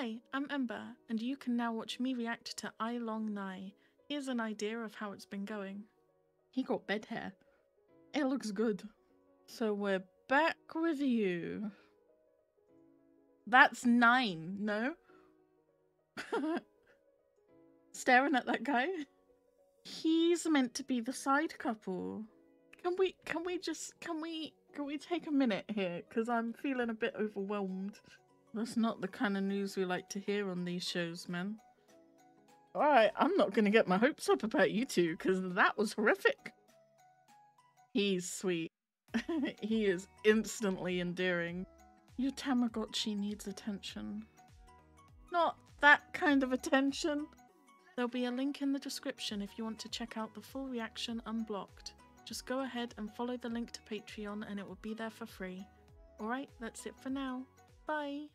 Hi, I'm Ember, and you can now watch me react to Ai Long Nhai. Here's an idea of how it's been going. He got bed hair. It looks good. So we're back with you. That's nine, no? Staring at that guy. He's meant to be the side couple. Can we can we just can we can we take a minute here? Because I'm feeling a bit overwhelmed. That's not the kind of news we like to hear on these shows, man. Alright, I'm not gonna get my hopes up about you two, because that was horrific. He's sweet. he is instantly endearing. Your Tamagotchi needs attention. Not that kind of attention. There'll be a link in the description if you want to check out the full reaction unblocked. Just go ahead and follow the link to Patreon and it will be there for free. Alright, that's it for now. Bye.